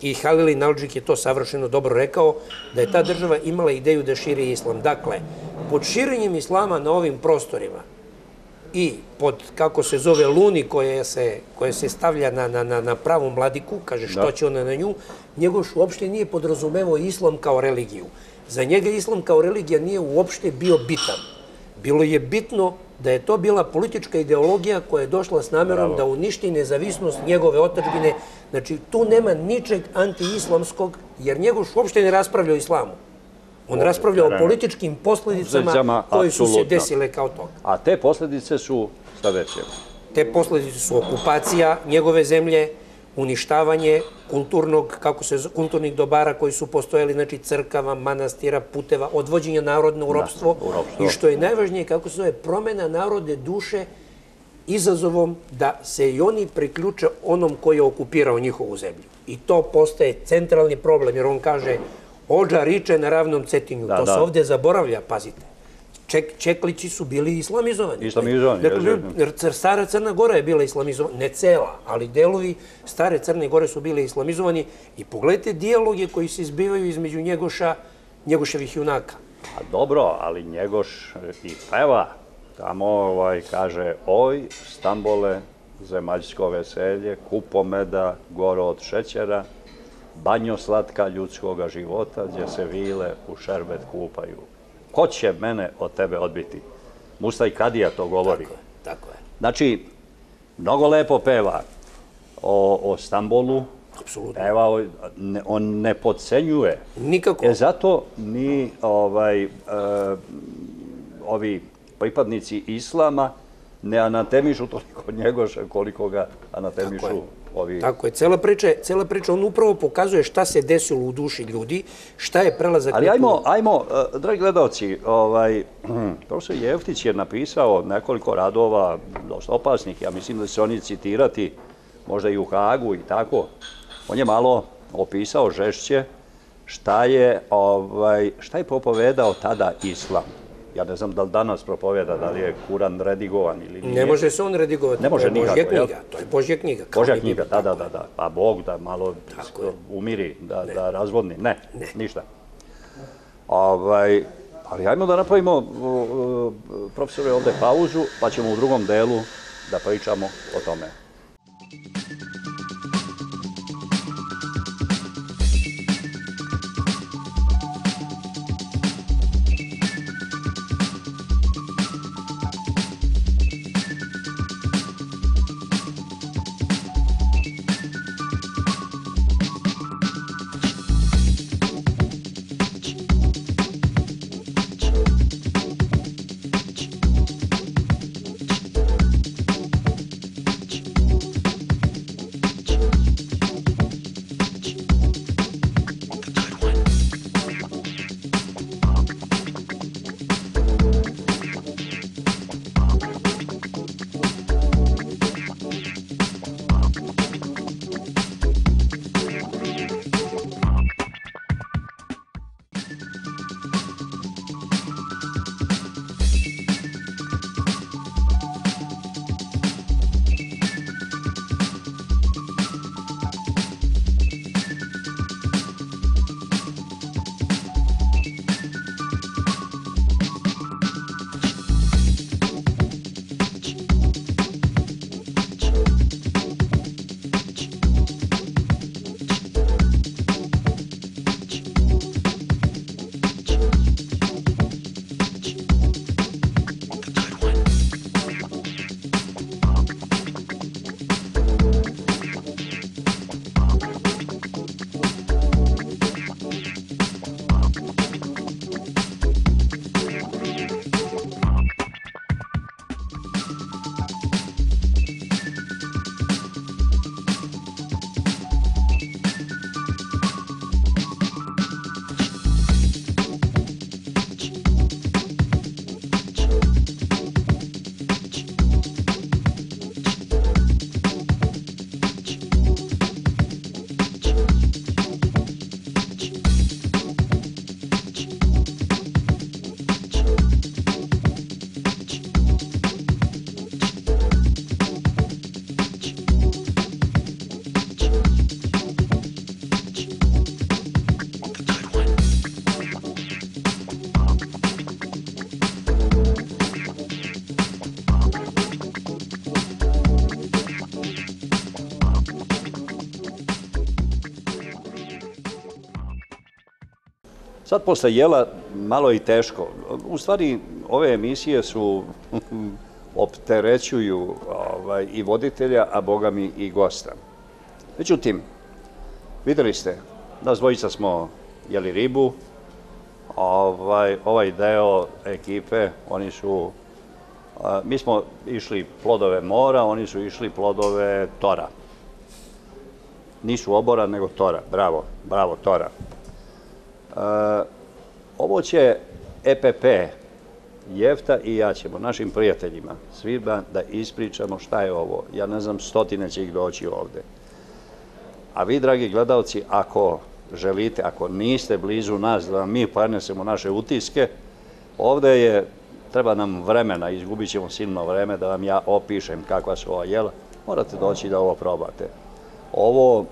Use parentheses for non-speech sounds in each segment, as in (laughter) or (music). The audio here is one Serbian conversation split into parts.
i Halil Nalđik je to savršeno dobro rekao, da je ta država imala ideju da širi islam. Dakle, pod širenjem islama na ovim prostorima i pod, kako se zove, luni koje se, koje se stavlja na, na, na, na pravu mladiku, kaže što da. će ona na nju, Njegoš uopšte nije podrazumevao islam kao religiju. Za njega islam kao religija nije uopšte bio bitan. Bilo je bitno da je to bila politička ideologija koja je došla s namerom Bravo. da uništi nezavisnost njegove otačbine. Znači, tu nema ničeg antiislamskog, jer Njegoš uopšte ne raspravlja o islamu. On raspravlja o političkim posledicama koje su se desile kao toga. A te posledice su sledeće? Te posledice su okupacija njegove zemlje, uništavanje kulturnog, kako se, kulturnih dobara koji su postojali, znači crkava, manastira, puteva, odvođenja narodna u ropstvo, da, u ropstvo. i što je najvažnije, kako se zove, promena narode duše izazovom da se i oni priključe onom koji je okupirao njihovu zemlju. I to postaje centralni problem, jer on kaže, ođa riče na ravnom cetinju. Da, to da. se ovde zaboravlja, pazite. Ček, čeklići su bili islamizovani. Islamizovani, dakle, jer stara Crna Gora je bila islamizovana, ne cela, ali delovi stare Crne Gore su bili islamizovani i pogledajte dijaloge koji se izbivaju između Njegoša, Njegoševih junaka. A dobro, ali Njegoš i peva, tamo ovaj, kaže, oj, Stambole, zemaljsko veselje, kupomeda, goro od šećera, banjo slatka ljudskog života, gdje se vile u šerbet kupaju. Ko će mene od tebe odbiti? Musta i Kadija to govori. Tako je, tako je. Znači, mnogo lepo peva o, o Stambolu, Apsolutno. Peva, ne, on ne podcenjuje. Nikako. E zato ni ovaj, e, ovi pripadnici islama ne anatemišu toliko Njegoša koliko ga anatemišu ovi... Tako je, cela priča, cela priča, on upravo pokazuje šta se desilo u duši ljudi, šta je prelazak... Ali ajmo, ajmo, uh, dragi gledalci, ovaj, (clears throat) profesor Jeftić je napisao nekoliko radova, dosta opasnih, ja mislim da se oni citirati, možda i u Hagu i tako. On je malo opisao žešće šta je, ovaj, šta je propovedao tada islam. Ja ne znam da li danas propoveda, da li je Kuran redigovan ili nije. Ne može se on redigovati. Ne može nikako, Božja knjiga, to je Božja knjiga. Božja knjiga, da, da, da, da. Pa Bog da malo umiri, da, da razvodni. Ne, ne, ništa. Ovaj, ali ajmo da napravimo, profesore, ovde pauzu, pa ćemo u drugom delu da pričamo o tome. Sad posle jela malo i teško. U stvari, ove emisije su (laughs) opterećuju ovaj, i voditelja, a boga mi i gosta. Međutim, videli ste, nas dvojica smo jeli ribu, ovaj, ovaj deo ekipe, oni su, a, mi smo išli plodove mora, oni su išli plodove tora. Nisu obora, nego tora. Bravo, bravo, tora. E, ovo će EPP, Jefta i ja ćemo našim prijateljima svima da ispričamo šta je ovo. Ja ne znam, stotine će ih doći ovde. A vi, dragi gledalci, ako želite, ako niste blizu nas, da mi prenesemo naše utiske, ovde je, treba nam vremena, izgubit ćemo silno vreme da vam ja opišem kakva su ova jela, morate doći da ovo probate. Ovo,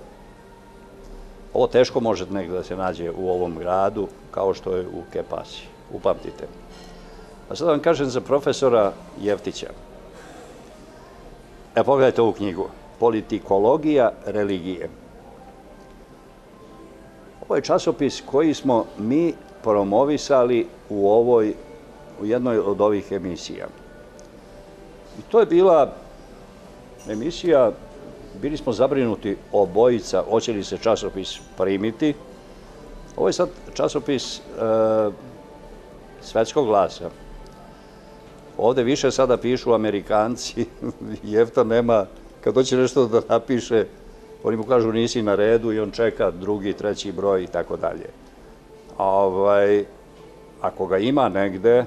ovo teško možete negde da se nađe u ovom gradu, kao što je u Kepasi. Upamtite. A sad vam kažem za profesora Jeftića. E, pogledajte ovu knjigu. Politikologija religije. Ovo je časopis koji smo mi promovisali u ovoj, u jednoj od ovih emisija. I to je bila emisija, bili smo zabrinuti obojica, hoće li se časopis primiti. Ovo je sad časopis e, svetskog glasa. Ovde više sada pišu Amerikanci, (laughs) Jefta nema, kad hoće nešto da napiše, oni mu kažu nisi na redu i on čeka drugi, treći broj i tako dalje. Ovaj, ako ga ima negde,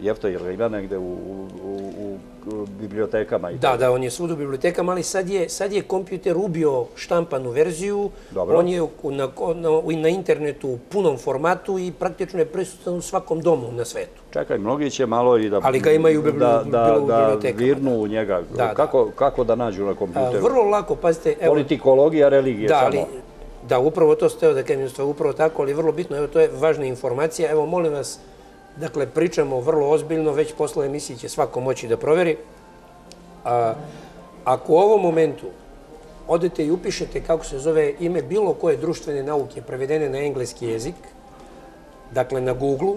Jefta ili ga ima negde u, u, u, u bibliotekama? I Da, da, on je svud u bibliotekama, ali sad je, sad je kompjuter ubio štampanu verziju, Dobro. on je na, na, na internetu u punom formatu i praktično je prisutan u svakom domu na svetu. Čekaj, mnogi će malo i da... Ali ga imaju u bibli- da, da, da bibliotekama, virnu u njega. Da, da. kako, kako da nađu na kompjuteru? vrlo lako, pazite, evo, Politikologija religije da, samo. ali, da, upravo to ste, da kažem, upravo tako, ali vrlo bitno, evo, to je važna informacija. Evo, molim vas, dakle, pričamo vrlo ozbiljno, već posle emisije će svako moći da proveri. A, ako u ovom momentu odete i upišete kako se zove ime bilo koje društvene nauke prevedene na engleski jezik, dakle na Google,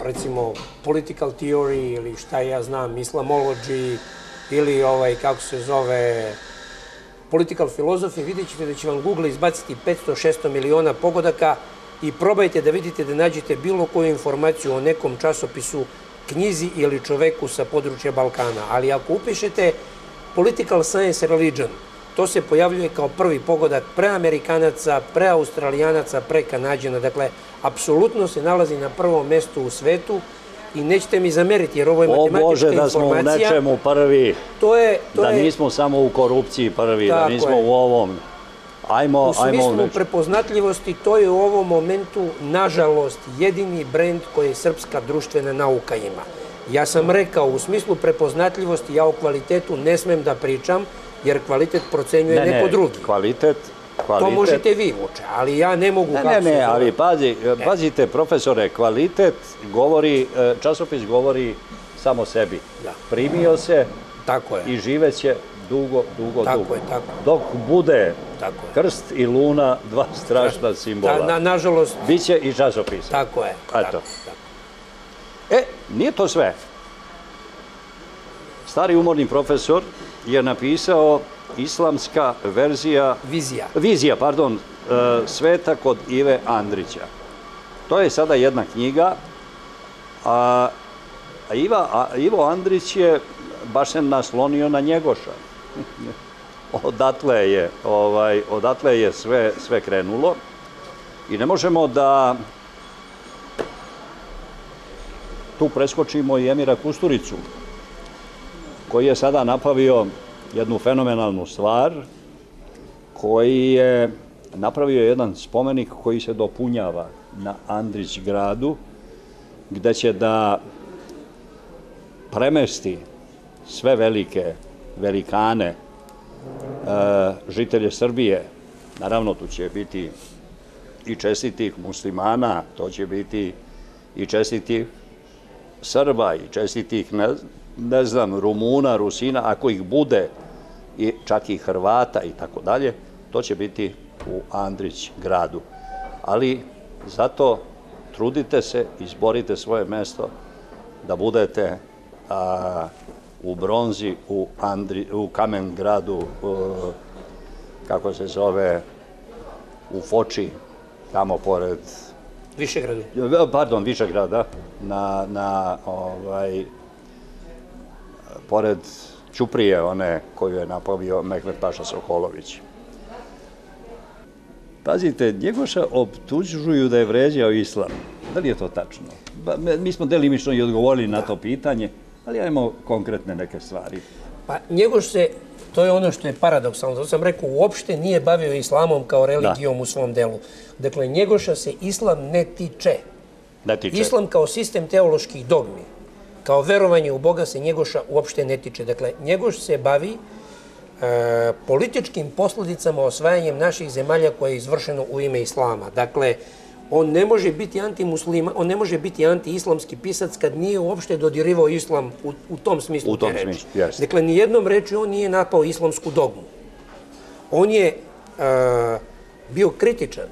recimo political theory ili šta ja znam, islamology ili ovaj, kako se zove, political philosophy, vidjet ćete da će vam Google izbaciti 500-600 miliona pogodaka i probajte da vidite da nađete bilo koju informaciju o nekom časopisu, knjizi ili čoveku sa područja Balkana. Ali ako upišete political science religion, to se pojavljuje kao prvi pogodak pre Amerikanaca, pre Australijanaca, pre Kanadjana. Dakle, apsolutno se nalazi na prvom mestu u svetu i nećete mi zameriti, jer ovo je O matematička Bože, da smo u informacija. nečemu prvi, To je, to da je, nismo samo u korupciji prvi, da Tako nismo je. u ovom. Ajmo, U ajmo smislu nešto. prepoznatljivosti, to je u ovom momentu, nažalost, jedini brend koji srpska društvena nauka ima. Ja sam rekao, u smislu prepoznatljivosti, ja o kvalitetu ne smem da pričam, jer kvalitet procenjuje Ne, neko ne, drugi. kvalitet, kvalitet. To možete vi, Vuče, ali ja ne mogu Ne, ne, ne, ali pazi, pazite, profesore, kvalitet govori, e, časopis govori samo sebi. Da. Primio se Tako je, i živeće dugo, dugo, Tako dugo. je, tako. Dok bude tako je. krst i luna, dva strašna simbola. Da, na, nažalost, Biće i časopisa. tako je. Eto. Tako, tako. E, nije to sve. Stari umorni profesor je napisao islamska verzija, Vizija. vizija, pardon, e, sveta kod Ive Andrića. To je sada jedna knjiga, a, a, Iva, a Ivo Andrić je baš se naslonio na Njegoša. (laughs) odatle je, ovaj, odatle je sve, sve krenulo. I ne možemo da tu preskočimo i Emira Kusturicu, koji je sada napravio jednu fenomenalnu stvar, koji je napravio jedan spomenik koji se dopunjava na Andrić gradu, gde će da premesti sve velike velikane, e, žitelje Srbije. Naravno, tu će biti i čestitih muslimana, to će biti i čestitih Srba i čestitih, ne, znam, Rumuna, Rusina, ako ih bude, i čak i Hrvata i tako dalje, to će biti u Andrić gradu. Ali zato trudite se, izborite svoje mesto da budete u bronzi, u, Andri, u kamen gradu, u, kako se zove, u Foči, tamo pored, Višegradu. pardon, Višegrada, na, na ovaj, pored Ćuprije, one koju je napravio Mehmet Paša Sokolović. Pazite, Njegoša optužuju da je vređao islam. Da li je to tačno? Ba, mi smo delimično i odgovorili na to pitanje, ali ajmo konkretne neke stvari. Pa Njegoš se, to je ono što je paradoksalno, to sam rekao, uopšte nije bavio islamom kao religijom u svom delu. Dakle, Njegoša se islam ne tiče. Ne tiče. Islam kao sistem teoloških dogmi, kao verovanje u Boga se Njegoša uopšte ne tiče. Dakle, Njegoš se bavi e, političkim posljedicama osvajanjem naših zemalja koje je izvršeno u ime Islama. Dakle, on ne može biti antimuslima, on ne može biti antiislamski pisac kad nije uopšte dodirivao islam u, u tom smislu U tom te reči. smislu. Dakle, ni jednom reči on nije napao islamsku dogmu. On je e, bio kritičan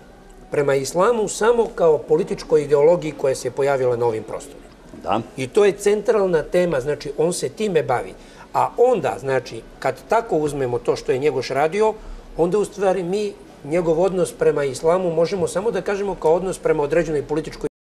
prema islamu samo kao političkoj ideologiji koja se pojavila na ovim prostorima. Da. I to je centralna tema, znači on se time bavi. A onda, znači, kad tako uzmemo to što je Njegoš radio, onda u stvari mi njegov odnos prema islamu možemo samo da kažemo kao odnos prema određenoj političkoj